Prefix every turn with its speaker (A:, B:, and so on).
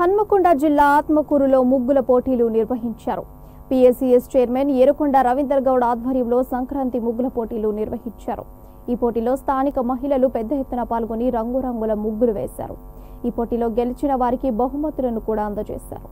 A: హన్మకొండ జిల్లా ఆత్మకూరులో ముగ్గుల పోటీలు నిర్వహించారు. పిఎస్సిఎస్ చైర్మన్ ఏరుకొండ రవీందర్ గౌడ్ ఆధ్వర్యంలో సంక్రాంతి ముగ్గుల పోటీలు నిర్వహించారు. ఈ పోటీలో స్థానిక మహిళలు పెద్ద ఎత్తున పాల్గొని రంగురంగుల ముగ్గులు వేశారు. ఈ పోటీలో గెలిచిన వారికి బహుమతులను కూడా అందజేశారు.